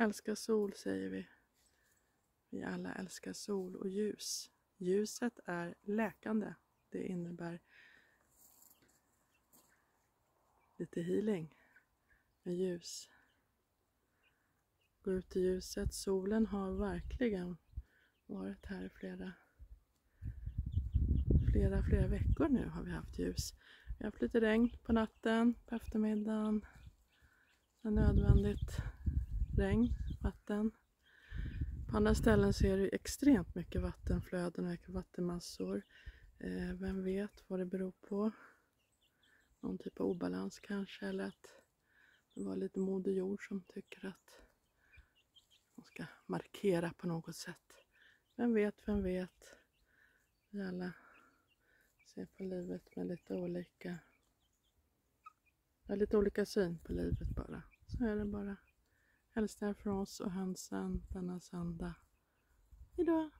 älskar sol säger vi. Vi alla älskar sol och ljus. Ljuset är läkande. Det innebär lite healing med ljus. Gå ut i ljuset. Solen har verkligen varit här i flera, flera, flera veckor nu har vi haft ljus. Vi har haft lite regn på natten, på eftermiddagen. Det är nödvändigt regn, vatten. På andra ställen så är det extremt mycket vattenflöden och vattenmassor. Eh, vem vet vad det beror på? Någon typ av obalans kanske eller att det var lite moder jord som tycker att de ska markera på något sätt. Vem vet, vem vet? Vi alla ser på livet med lite olika, ja, lite olika syn på livet bara. Så är det bara. Hälsningar från oss och hönsen denna söndag. Hejdå!